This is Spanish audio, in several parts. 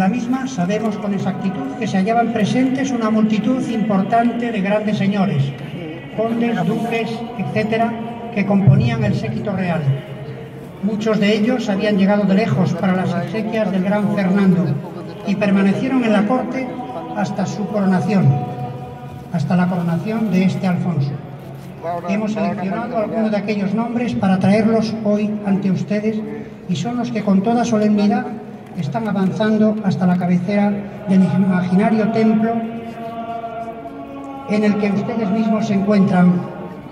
La misma sabemos con exactitud que se hallaban presentes una multitud importante de grandes señores, condes, duques, etcétera, que componían el séquito real. Muchos de ellos habían llegado de lejos para las exequias del gran Fernando y permanecieron en la corte hasta su coronación, hasta la coronación de este Alfonso. Hemos seleccionado algunos de aquellos nombres para traerlos hoy ante ustedes y son los que con toda solemnidad están avanzando hasta la cabecera del imaginario templo en el que ustedes mismos se encuentran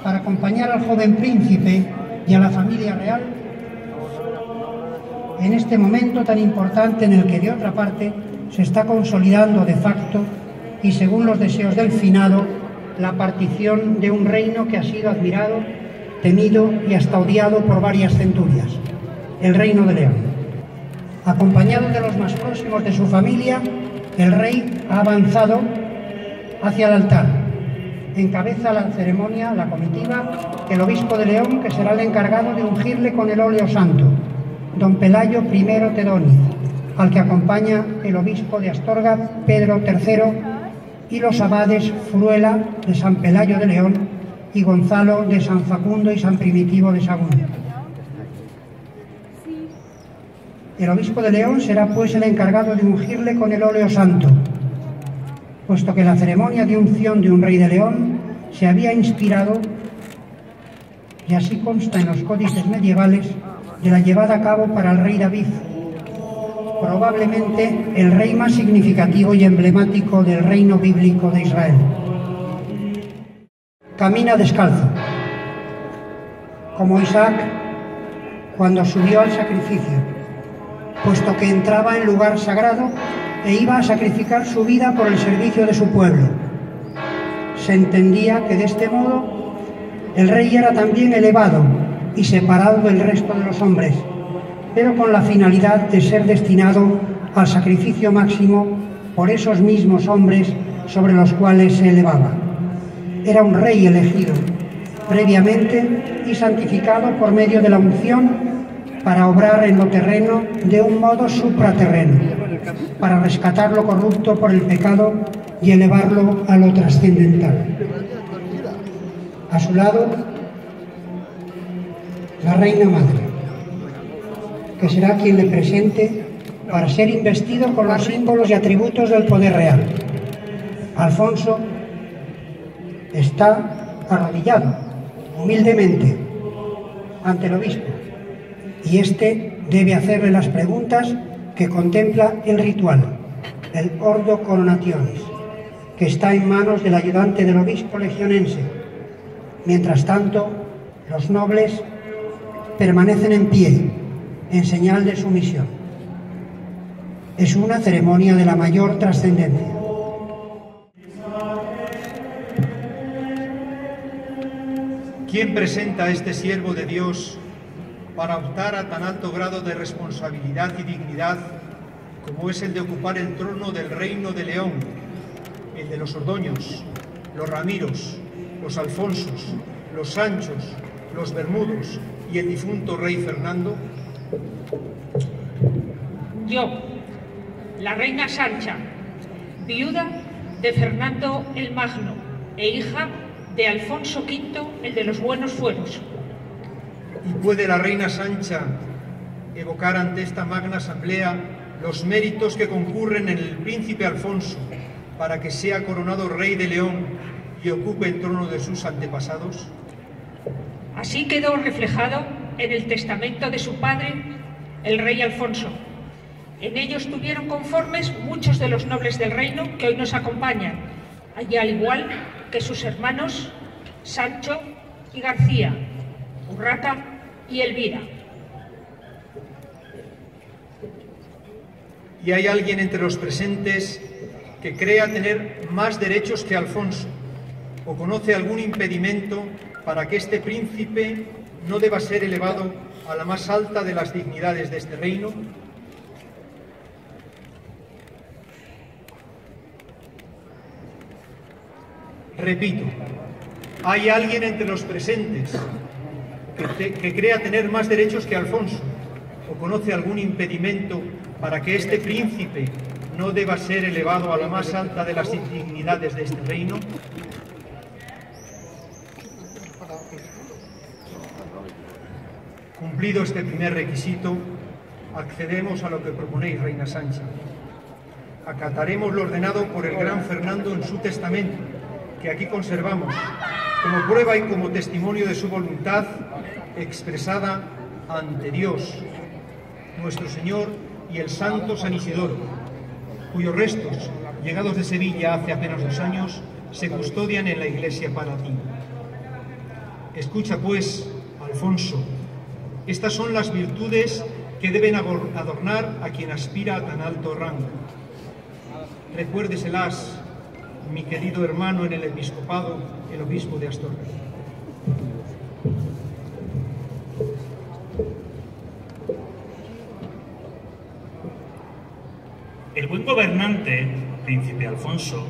para acompañar al joven príncipe y a la familia real en este momento tan importante en el que de otra parte se está consolidando de facto y según los deseos del finado la partición de un reino que ha sido admirado, temido y hasta odiado por varias centurias, el reino de León. Acompañado de los más próximos de su familia, el rey ha avanzado hacia el altar. Encabeza la ceremonia, la comitiva, el obispo de León, que será el encargado de ungirle con el óleo santo, don Pelayo I Tedóniz, al que acompaña el obispo de Astorga, Pedro III, y los abades Fruela de San Pelayo de León y Gonzalo de San Facundo y San Primitivo de Sagún. El obispo de León será pues el encargado de ungirle con el óleo santo, puesto que la ceremonia de unción de un rey de León se había inspirado, y así consta en los códices medievales, de la llevada a cabo para el rey David, probablemente el rey más significativo y emblemático del reino bíblico de Israel. Camina descalzo, como Isaac cuando subió al sacrificio, puesto que entraba en lugar sagrado e iba a sacrificar su vida por el servicio de su pueblo. Se entendía que de este modo el rey era también elevado y separado del resto de los hombres, pero con la finalidad de ser destinado al sacrificio máximo por esos mismos hombres sobre los cuales se elevaba. Era un rey elegido previamente y santificado por medio de la unción para obrar en lo terreno de un modo supraterreno, para rescatar lo corrupto por el pecado y elevarlo a lo trascendental. A su lado, la Reina Madre, que será quien le presente para ser investido con los símbolos y atributos del poder real. Alfonso está arrodillado, humildemente, ante el obispo, y éste debe hacerle las preguntas que contempla el ritual, el Ordo Coronationis, que está en manos del ayudante del obispo legionense. Mientras tanto, los nobles permanecen en pie, en señal de sumisión. Es una ceremonia de la mayor trascendencia. ¿Quién presenta a este siervo de Dios para optar a tan alto grado de responsabilidad y dignidad como es el de ocupar el trono del reino de León, el de los Ordoños, los Ramiros, los Alfonsos, los Sanchos, los Bermudos y el difunto rey Fernando? Yo, la reina Sancha, viuda de Fernando el Magno e hija de Alfonso V, el de los buenos fueros. ¿Y puede la reina Sancha evocar ante esta magna asamblea los méritos que concurren en el príncipe Alfonso para que sea coronado rey de León y ocupe el trono de sus antepasados? Así quedó reflejado en el testamento de su padre, el rey Alfonso. En ello estuvieron conformes muchos de los nobles del reino que hoy nos acompañan, y al igual que sus hermanos Sancho y García, Urraca y Elvira. ¿Y hay alguien entre los presentes que crea tener más derechos que Alfonso o conoce algún impedimento para que este príncipe no deba ser elevado a la más alta de las dignidades de este reino? Repito, ¿hay alguien entre los presentes que, crea tener más derechos que Alfonso o conoce algún impedimento para que este príncipe no deba ser elevado a la más alta de las indignidades de este reino? Cumplido este primer requisito, accedemos a lo que proponéis, Reina Sancha. Acataremos lo ordenado por el gran Fernando en su testamento, que aquí conservamos, como prueba y como testimonio de su voluntad expresada ante Dios, nuestro Señor y el Santo San Isidoro, cuyos restos, llegados de Sevilla hace apenas dos años, se custodian en la iglesia palatina. Escucha pues, Alfonso, estas son las virtudes que deben adornar a quien aspira a tan alto rango. Recuérdeselas, mi querido hermano en el episcopado, el obispo de Astorga. Buen gobernante, príncipe Alfonso,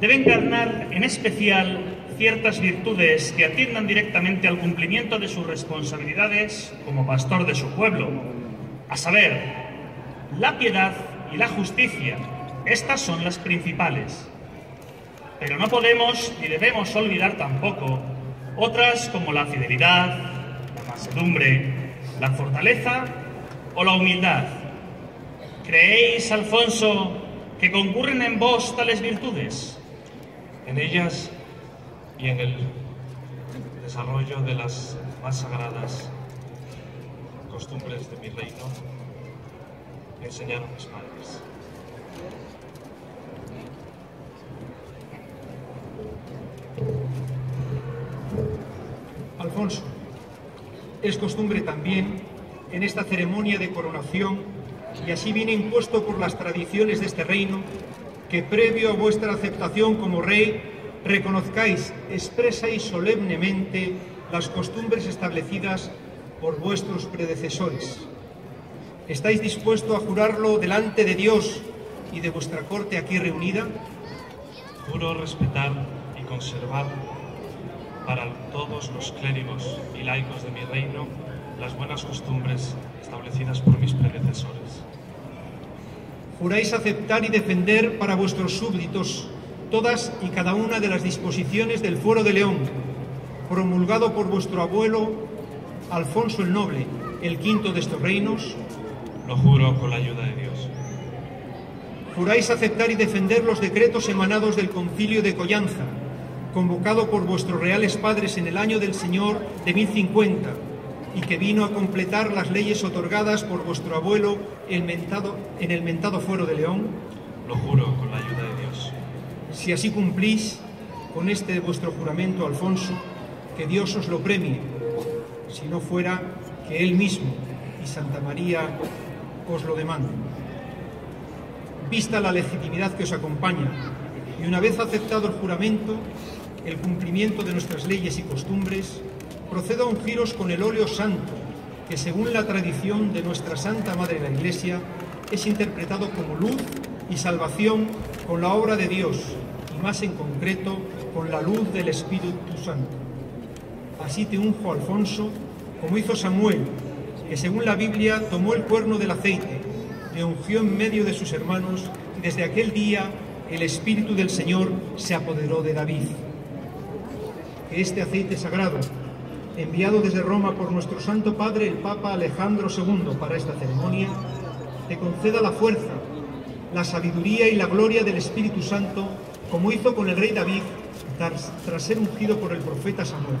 debe encarnar en especial ciertas virtudes que atiendan directamente al cumplimiento de sus responsabilidades como pastor de su pueblo, a saber, la piedad y la justicia. Estas son las principales. Pero no podemos ni debemos olvidar tampoco otras como la fidelidad, la mansedumbre, la fortaleza o la humildad. ¿Creéis, Alfonso, que concurren en vos tales virtudes? En ellas y en el desarrollo de las más sagradas costumbres de mi reino que enseñaron mis padres. Alfonso, es costumbre también en esta ceremonia de coronación, y así viene impuesto por las tradiciones de este reino, que previo a vuestra aceptación como rey reconozcáis expresa y solemnemente las costumbres establecidas por vuestros predecesores. ¿Estáis dispuestos a jurarlo delante de Dios y de vuestra corte aquí reunida? Juro respetar y conservar para todos los clérigos y laicos de mi reino las buenas costumbres establecidas por mis predecesores. ¿Juráis aceptar y defender para vuestros súbditos todas y cada una de las disposiciones del Fuero de León, promulgado por vuestro abuelo Alfonso el Noble, el quinto de estos reinos? Lo juro con la ayuda de Dios. ¿Juráis aceptar y defender los decretos emanados del concilio de Collanza, convocado por vuestros reales padres en el año del Señor de 1050, y que vino a completar las leyes otorgadas por vuestro abuelo en el mentado Fuero de León? Lo juro con la ayuda de Dios. Si así cumplís con este vuestro juramento, Alfonso, que Dios os lo premie, si no fuera que Él mismo y Santa María os lo demanden. Vista la legitimidad que os acompaña y una vez aceptado el juramento, el cumplimiento de nuestras leyes y costumbres, procedo a ungiros con el óleo santo, que según la tradición de nuestra Santa Madre la Iglesia, es interpretado como luz y salvación con la obra de Dios y más en concreto con la luz del Espíritu Santo. Así te unjo, Alfonso, como hizo Samuel, que según la Biblia tomó el cuerno del aceite, le ungió en medio de sus hermanos y desde aquel día el Espíritu del Señor se apoderó de David. Que este aceite sagrado, enviado desde Roma por nuestro Santo Padre el Papa Alejandro II para esta ceremonia, te conceda la fuerza, la sabiduría y la gloria del Espíritu Santo como hizo con el rey David tras ser ungido por el profeta Samuel.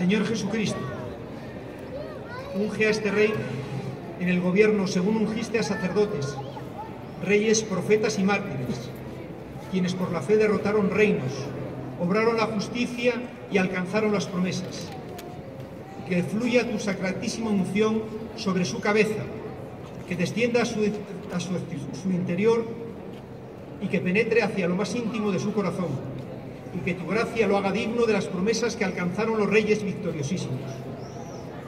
Señor Jesucristo, unge a este rey en el gobierno según ungiste a sacerdotes, reyes, profetas y mártires, quienes por la fe derrotaron reinos, obraron la justicia y alcanzaron las promesas. Que fluya tu sacratísima unción sobre su cabeza, que descienda a su, a su, su interior y que penetre hacia lo más íntimo de su corazón, y que tu gracia lo haga digno de las promesas que alcanzaron los reyes victoriosísimos.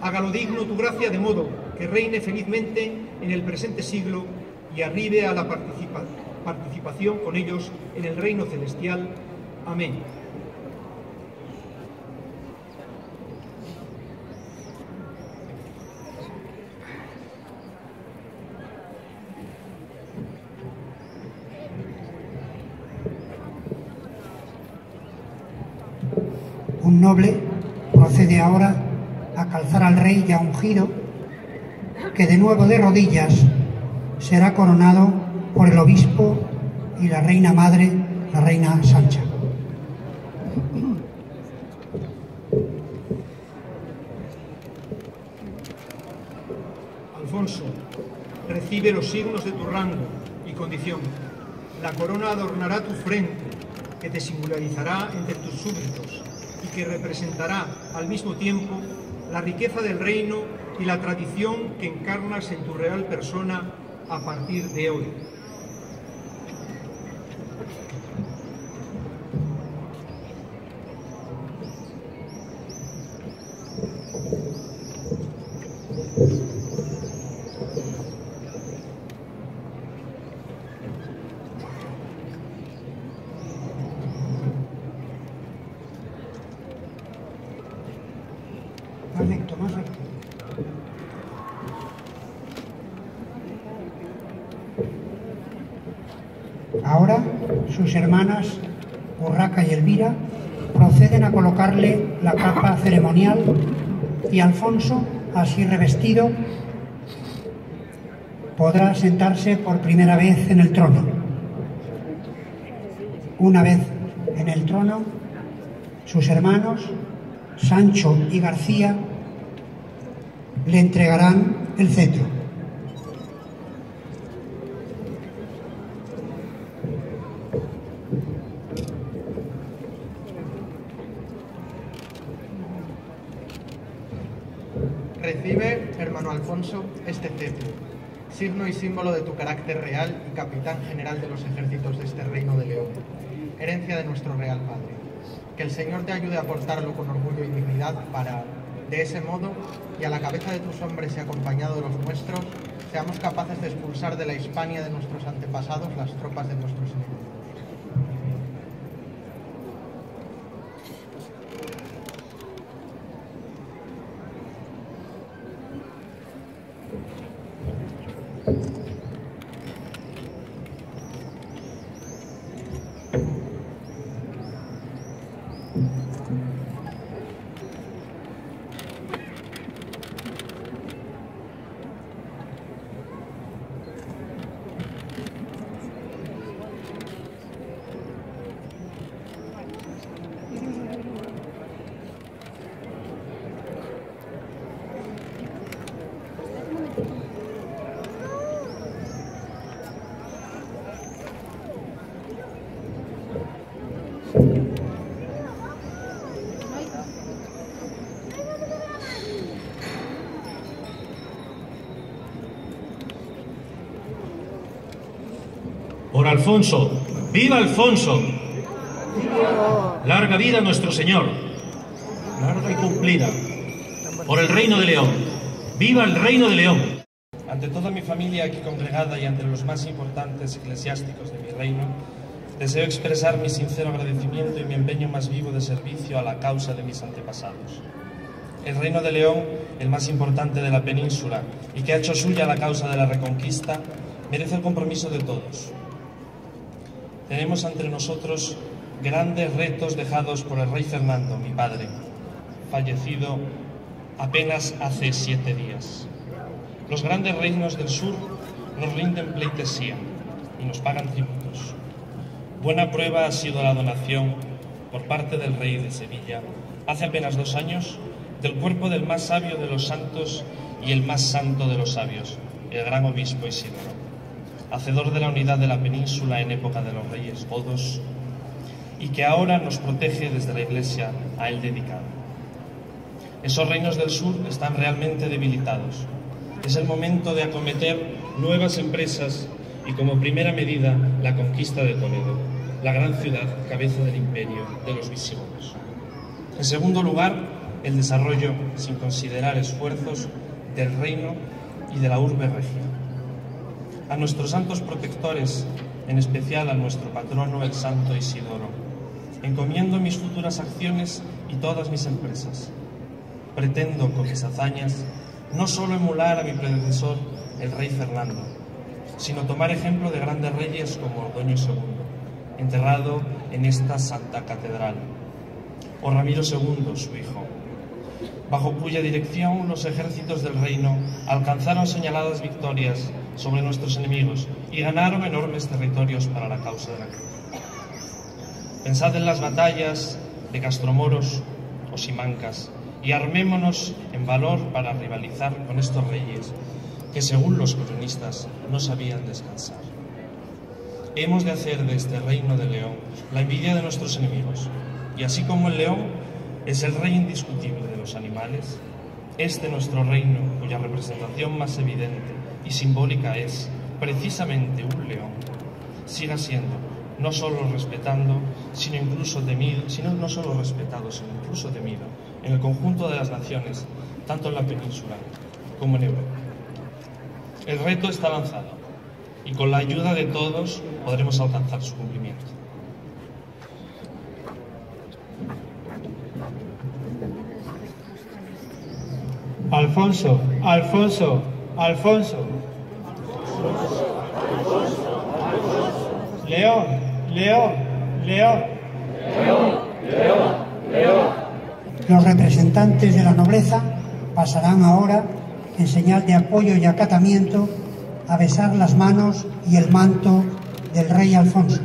Hágalo digno tu gracia de modo que reine felizmente en el presente siglo y arribe a la participa participación con ellos en el reino celestial. Amén. Noble procede ahora a calzar al rey ya ungido, que de nuevo de rodillas será coronado por el obispo y la reina madre, la reina Sancha. Alfonso, recibe los signos de tu rango y condición. La corona adornará tu frente, que te singularizará entre tus súbditos y que representará al mismo tiempo la riqueza del reino y la tradición que encarnas en tu real persona a partir de hoy. Más más recto. Ahora sus hermanas, Urraca y Elvira, proceden a colocarle la capa ceremonial y Alfonso, así revestido, podrá sentarse por primera vez en el trono. Una vez en el trono, sus hermanos, Sancho y García, le entregarán el cetro. Recibe, hermano Alfonso, este cetro, signo y símbolo de tu carácter real y capitán general de los ejércitos de este reino de León, herencia de nuestro real padre. Que el Señor te ayude a portarlo con orgullo y dignidad para, de ese modo, y a la cabeza de tus hombres y acompañado de los nuestros, seamos capaces de expulsar de la Hispania de nuestros antepasados las tropas de nuestros enemigos. Por Alfonso, viva Alfonso. Larga vida nuestro Señor, larga y cumplida. Por el reino de León, viva el reino de León. Ante toda mi familia aquí congregada y ante los más importantes eclesiásticos de mi reino, deseo expresar mi sincero agradecimiento y mi empeño más vivo de servicio a la causa de mis antepasados. El reino de León, el más importante de la península y que ha hecho suya la causa de la reconquista, merece el compromiso de todos. Tenemos ante nosotros grandes retos dejados por el rey Fernando, mi padre, fallecido apenas hace siete días. Los grandes reinos del sur nos rinden pleitesía y nos pagan tributos. Buena prueba ha sido la donación por parte del rey de Sevilla, hace apenas dos años, del cuerpo del más sabio de los santos y el más santo de los sabios, el gran obispo Isidoro, hacedor de la unidad de la península en época de los reyes godos, y que ahora nos protege desde la iglesia a él dedicada. Esos reinos del sur están realmente debilitados. Es el momento de acometer nuevas empresas y como primera medida la conquista de Toledo, la gran ciudad cabeza del imperio de los visigodos. En segundo lugar, el desarrollo, sin considerar esfuerzos, del reino y de la urbe regia. A nuestros santos protectores, en especial a nuestro patrono el santo Isidoro, encomiendo mis futuras acciones y todas mis empresas. Pretendo con mis hazañas no solo emular a mi predecesor, el rey Fernando, sino tomar ejemplo de grandes reyes como Ordoño II, enterrado en esta santa catedral, o Ramiro II, su hijo, bajo cuya dirección los ejércitos del reino alcanzaron señaladas victorias sobre nuestros enemigos y ganaron enormes territorios para la causa de la cruz. Pensad en las batallas de Castromoros o Simancas y armémonos en valor para rivalizar con estos reyes que, según los cronistas, no sabían descansar. Hemos de hacer de este reino de León la envidia de nuestros enemigos, y así como el león es el rey indiscutible de los animales, este nuestro reino, cuya representación más evidente y simbólica es precisamente un león, siga siendo no solo respetando, sino incluso temido, sino no solo respetado, sino incluso temido en el conjunto de las naciones, tanto en la península como en Europa. El reto está lanzado y con la ayuda de todos podremos alcanzar su cumplimiento. Alfonso, Alfonso, Alfonso. León, León, León. Los representantes de la nobleza pasarán ahora, en señal de apoyo y acatamiento, a besar las manos y el manto del rey Alfonso.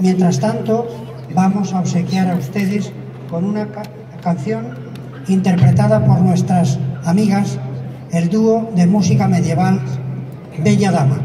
Mientras tanto, vamos a obsequiar a ustedes con una ca- canción interpretada por nuestras amigas, el dúo de música medieval Bella Dama.